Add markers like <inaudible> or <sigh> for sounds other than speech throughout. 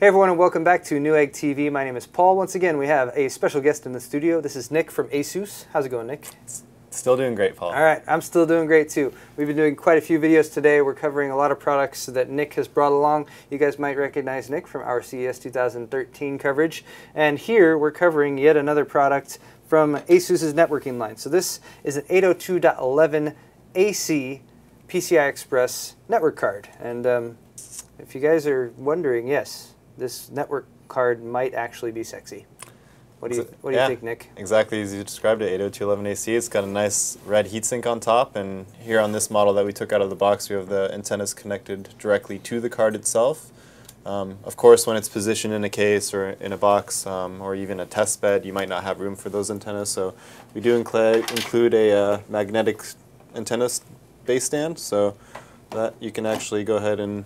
Hey everyone and welcome back to Newegg TV. My name is Paul. Once again, we have a special guest in the studio. This is Nick from ASUS. How's it going, Nick? Still doing great, Paul. All right, I'm still doing great too. We've been doing quite a few videos today. We're covering a lot of products that Nick has brought along. You guys might recognize Nick from our CES 2013 coverage. And here we're covering yet another product from ASUS's networking line. So this is an 802.11 AC PCI Express network card. And um, if you guys are wondering, yes, this network card might actually be sexy. What do you What do yeah, you think, Nick? Exactly as you described it, 802.11ac. It's got a nice red heatsink on top, and here on this model that we took out of the box, we have the antennas connected directly to the card itself. Um, of course, when it's positioned in a case or in a box um, or even a test bed, you might not have room for those antennas. So we do include a uh, magnetic antenna base stand, so that you can actually go ahead and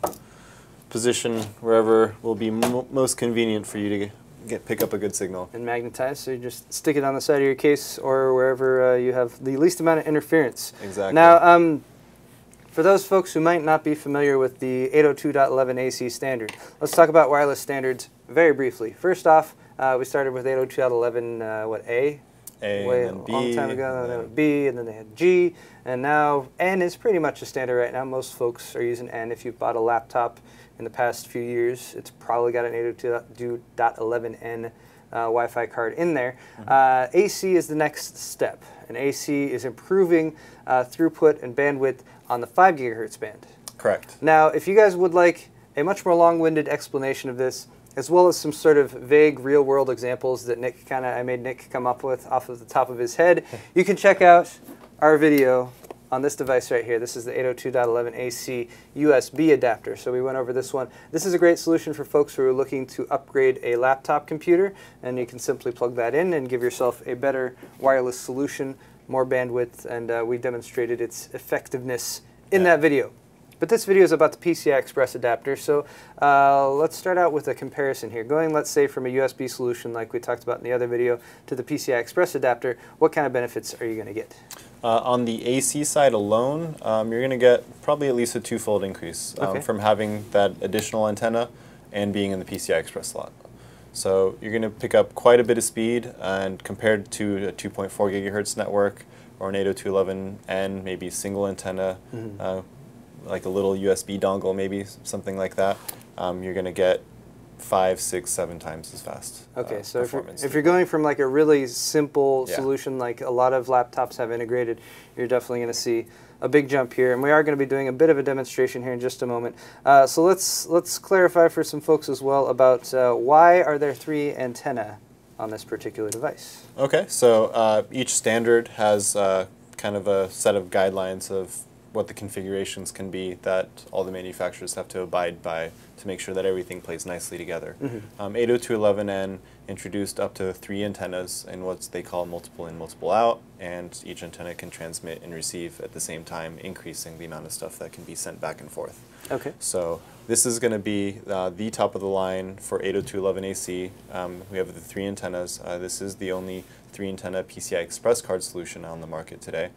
position wherever will be most convenient for you to get pick up a good signal. And magnetize, so you just stick it on the side of your case or wherever uh, you have the least amount of interference. Exactly. Now, um, for those folks who might not be familiar with the 802.11 AC standard, let's talk about wireless standards very briefly. First off, uh, we started with 802.11, uh, what, A? A Way and a long time ago, then B, and then they had G, and now N is pretty much a standard right now. Most folks are using N. If you've bought a laptop in the past few years, it's probably got an 802.11n uh, Wi-Fi card in there. Mm -hmm. uh, AC is the next step, and AC is improving uh, throughput and bandwidth on the 5 gigahertz band. Correct. Now, if you guys would like a much more long-winded explanation of this, as well as some sort of vague real-world examples that Nick kind of I made Nick come up with off of the top of his head, <laughs> you can check out our video on this device right here. This is the 802.11 AC USB adapter. So we went over this one. This is a great solution for folks who are looking to upgrade a laptop computer, and you can simply plug that in and give yourself a better wireless solution, more bandwidth, and uh, we demonstrated its effectiveness in yeah. that video. But this video is about the PCI Express adapter, so uh, let's start out with a comparison here. Going, let's say, from a USB solution like we talked about in the other video to the PCI Express adapter, what kind of benefits are you going to get? Uh, on the AC side alone, um, you're going to get probably at least a twofold increase um, okay. from having that additional antenna and being in the PCI Express slot. So you're going to pick up quite a bit of speed, and compared to a 2.4 gigahertz network or an 802.11n, maybe single antenna, mm -hmm. uh, like a little USB dongle, maybe something like that, um, you're going to get five, six, seven times as fast. Uh, okay, uh, so if you're, if you're, going from like a really simple yeah. solution like a lot of laptops have integrated, you're definitely going to see a big jump here, and we are going to be doing a bit of a demonstration here in just a moment. Uh, so let's let's clarify for some folks as well about uh, why are there three antenna on this particular device. Okay, so uh, each standard has uh, kind of a set of guidelines of what the configurations can be that all the manufacturers have to abide by to make sure that everything plays nicely together. Mm -hmm. um, 802.11n introduced up to three antennas in what they call multiple in, multiple out, and each antenna can transmit and receive at the same time, increasing the amount of stuff that can be sent back and forth. Okay. So this is going to be uh, the top of the line for 802.11ac. Um, we have the three antennas. Uh, this is the only three antenna PCI Express card solution on the market today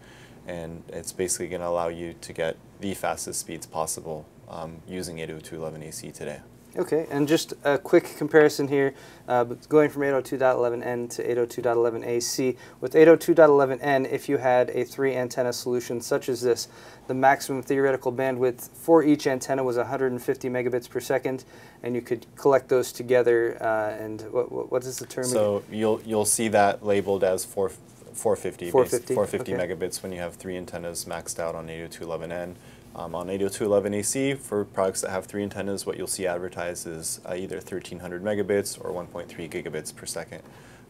and it's basically going to allow you to get the fastest speeds possible um, using 802.11ac today. Okay, and just a quick comparison here, uh, going from 802.11n to 802.11ac. With 802.11n, if you had a three antenna solution such as this, the maximum theoretical bandwidth for each antenna was 150 megabits per second, and you could collect those together. Uh, and what, what is the term? So again? you'll you'll see that labeled as 4 450, 450, 450 okay. megabits when you have three antennas maxed out on 802.11n. Um, on 802.11ac, for products that have three antennas, what you'll see advertised is uh, either 1300 megabits or 1.3 gigabits per second.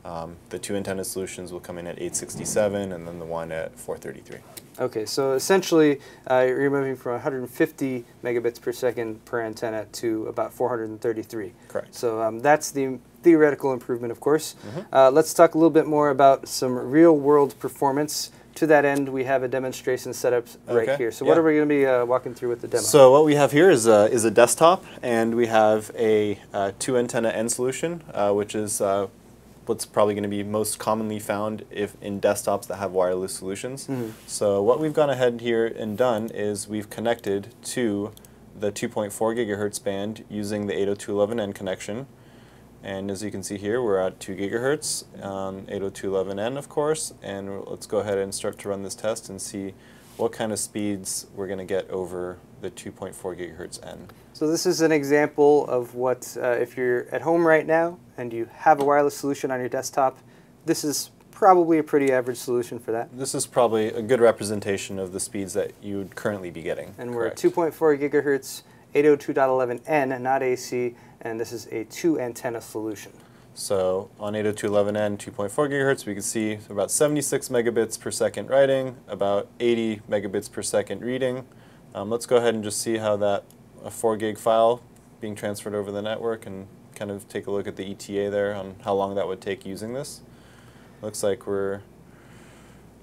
Um, the two antenna solutions will come in at 867 and then the one at 433. Okay, so essentially uh, you're moving from 150 megabits per second per antenna to about 433. Correct. So um, that's the theoretical improvement, of course. Mm -hmm. uh, let's talk a little bit more about some real-world performance. To that end, we have a demonstration set up right okay. here. So yeah. what are we going to be uh, walking through with the demo? So what we have here is a, is a desktop, and we have a uh, two-antenna N solution, uh, which is uh, what's probably going to be most commonly found if in desktops that have wireless solutions. Mm -hmm. So what we've gone ahead here and done is we've connected to the 2.4 gigahertz band using the 802.11n connection. And as you can see here, we're at 2 gigahertz on 802.11n, of course. And let's go ahead and start to run this test and see what kind of speeds we're going to get over the 2.4 gigahertz N. So this is an example of what, uh, if you're at home right now and you have a wireless solution on your desktop, this is probably a pretty average solution for that. This is probably a good representation of the speeds that you would currently be getting. And we're at 2.4 gigahertz, 802.11n, not AC, and this is a two antenna solution. So on 802.11n, 2.4 gigahertz, we can see about 76 megabits per second writing, about 80 megabits per second reading. Um, let's go ahead and just see how that a 4 gig file being transferred over the network and kind of take a look at the ETA there on how long that would take using this. Looks like we're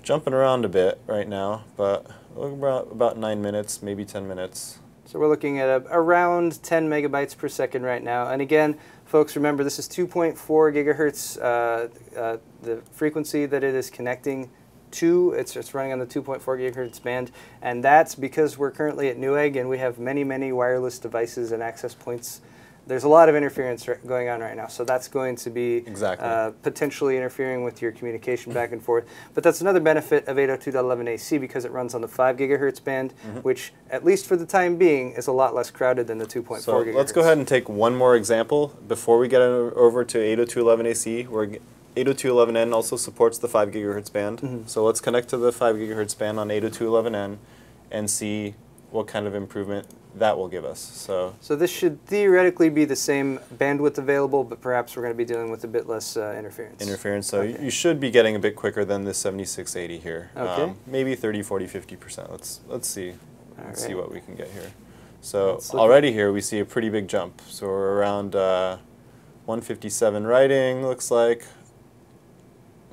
jumping around a bit right now, but about, about 9 minutes, maybe 10 minutes. So we're looking at a, around 10 megabytes per second right now. And again, folks, remember this is 2.4 gigahertz, uh, uh, the frequency that it is connecting to. It's, it's running on the 2.4 gigahertz band. And that's because we're currently at Newegg and we have many, many wireless devices and access points there's a lot of interference going on right now. So that's going to be exactly. uh, potentially interfering with your communication back and forth. But that's another benefit of 802.11ac because it runs on the 5 gigahertz band, mm -hmm. which, at least for the time being, is a lot less crowded than the 2.4 so gigahertz. Let's go ahead and take one more example before we get over to 802.11ac, where 802.11n also supports the 5 gigahertz band. Mm -hmm. So let's connect to the 5 gigahertz band on 802.11n and see what kind of improvement that will give us. So, so this should theoretically be the same bandwidth available, but perhaps we're going to be dealing with a bit less uh, interference. Interference, so okay. you should be getting a bit quicker than the 7680 here. Okay. Um, maybe 30, 40, 50%. Let's, let's see. All let's right. see what we can get here. So already here we see a pretty big jump. So we're around uh, 157 writing, looks like,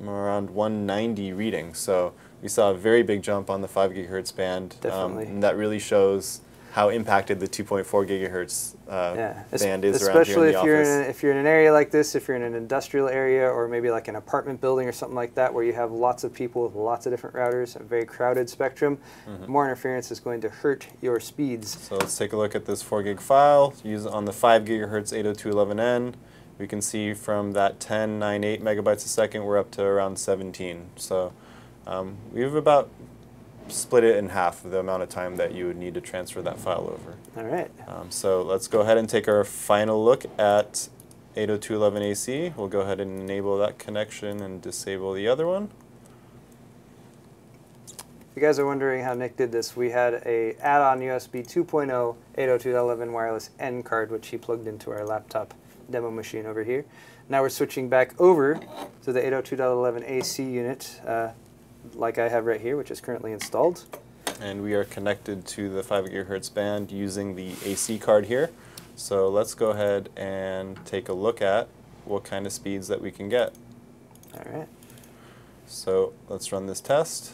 around 190 reading. So we saw a very big jump on the 5 gigahertz band. Um, Definitely. Um, and that really shows how impacted the 2.4 gigahertz uh, yeah. band is Especially around here in if you're in if you're in an area like this, if you're in an industrial area or maybe like an apartment building or something like that, where you have lots of people with lots of different routers, a very crowded spectrum, mm -hmm. more interference is going to hurt your speeds. So let's take a look at this 4 gig file. Use on the 5 gigahertz 802.11n. We can see from that 10, 9, 8 megabytes a second, we're up to around 17. So um, we have about split it in half the amount of time that you would need to transfer that file over. All right. Um, so let's go ahead and take our final look at 802.11ac. We'll go ahead and enable that connection and disable the other one. If you guys are wondering how Nick did this, we had a add-on USB 2.0 802.11 wireless N card, which he plugged into our laptop demo machine over here. Now we're switching back over to the 802.11ac unit. Uh, like I have right here, which is currently installed. And we are connected to the 5 gigahertz band using the AC card here. So let's go ahead and take a look at what kind of speeds that we can get. All right. So let's run this test.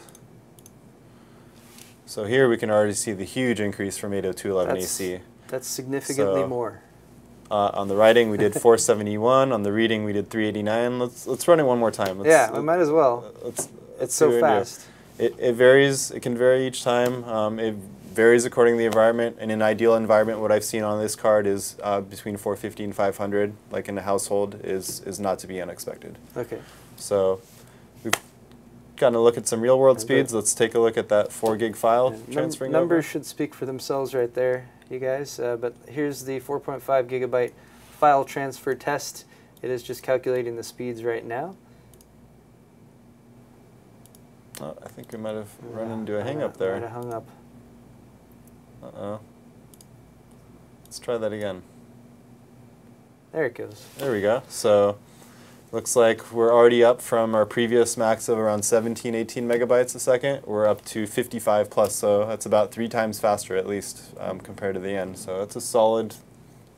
So here we can already see the huge increase from 802.11ac. That's significantly so, more. Uh, on the writing we did <laughs> 471. on the reading we did 389. Let's let's run it one more time. Let's, yeah, we might as well. Let's it's so fast. It, it varies. It can vary each time. Um, it varies according to the environment. In an ideal environment, what I've seen on this card is uh, between 450 and 500. Like in a household, is is not to be unexpected. Okay. So we've gotten to look at some real world speeds. Let's take a look at that four gig file and transferring. Num numbers over. should speak for themselves right there, you guys. Uh, but here's the 4.5 gigabyte file transfer test. It is just calculating the speeds right now. Oh, I think we might have run into a hang up there. Might have hung up. Uh-oh. Let's try that again. There it goes. There we go. So looks like we're already up from our previous max of around 17, 18 megabytes a second. We're up to 55 plus, so that's about three times faster at least um, compared to the N. So that's a solid,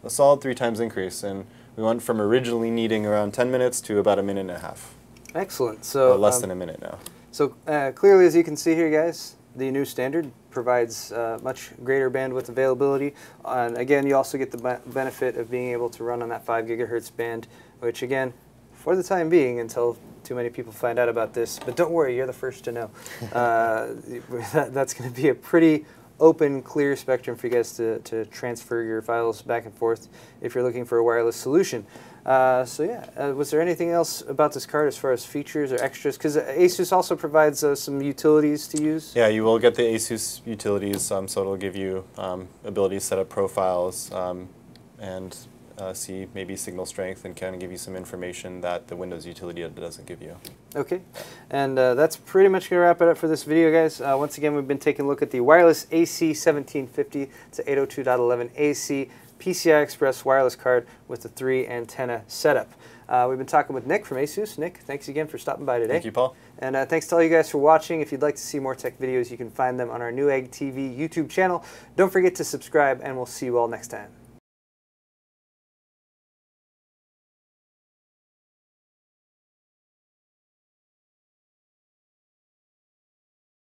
a solid three times increase. And we went from originally needing around 10 minutes to about a minute and a half. Excellent. So less um, than a minute now. So uh, clearly, as you can see here, guys, the new standard provides uh, much greater bandwidth availability. And again, you also get the benefit of being able to run on that 5 gigahertz band, which again, for the time being, until too many people find out about this, but don't worry, you're the first to know. <laughs> uh, that, <laughs> that's going to be a pretty open, clear spectrum for you guys to, to transfer your files back and forth if you're looking for a wireless solution. Uh, so yeah, uh, was there anything else about this card as far as features or extras? Because ASUS also provides uh, some utilities to use. Yeah, you will get the ASUS utilities, um, so it'll give you um, ability to set up profiles um, and uh, see maybe signal strength and kind of give you some information that the Windows utility doesn't give you. Okay, and uh, that's pretty much going to wrap it up for this video, guys. Uh, once again, we've been taking a look at the wireless AC 1750 to 802.11 AC PCI Express wireless card with the three antenna setup. Uh, we've been talking with Nick from ASUS. Nick, thanks again for stopping by today. Thank you, Paul. And uh, thanks to all you guys for watching. If you'd like to see more tech videos, you can find them on our Newegg TV YouTube channel. Don't forget to subscribe, and we'll see you all next time.